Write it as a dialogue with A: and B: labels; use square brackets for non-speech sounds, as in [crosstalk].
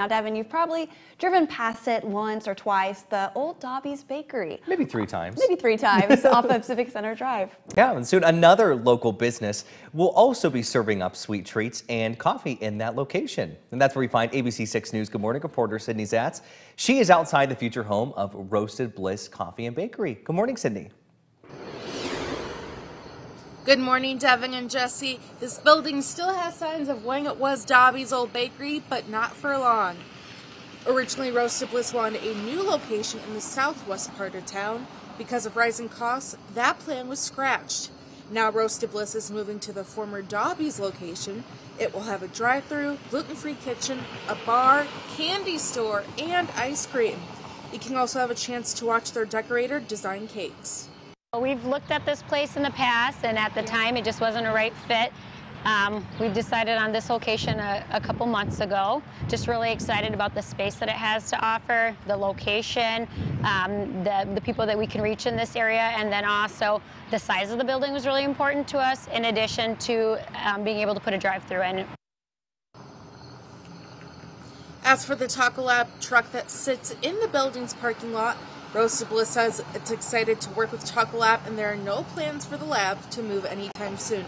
A: Now, Devin, you've probably driven past it once or twice, the old Daube's Bakery.
B: Maybe three times.
A: Maybe three times [laughs] off of Civic Center Drive.
B: Yeah, and soon another local business will also be serving up sweet treats and coffee in that location. And that's where we find ABC 6 News Good Morning reporter Sydney Zatz. She is outside the future home of Roasted Bliss Coffee and Bakery. Good morning, Sydney.
C: Good morning, Devin and Jesse. This building still has signs of when it was Daube's old bakery, but not for long. Originally, Roasted Bliss wanted a new location in the southwest part of town. Because of rising costs, that plan was scratched. Now, Roasted Bliss is moving to the former Daube's location. It will have a drive through, gluten free kitchen, a bar, candy store, and ice cream. You can also have a chance to watch their decorator design cakes.
D: We've looked at this place in the past, and at the time it just wasn't a right fit. Um, we decided on this location a, a, couple months ago. Just really excited about the space that it has to offer, the location, um, the, the people that we can reach in this area, and then also the size of the building was really important to us, in addition to um, being able to put a drive-through in.
C: As for the Taco Lab truck that sits in the building's parking lot, Roasted Bliss says it's excited to work with Taco Lab and there are no plans for the lab to move anytime soon.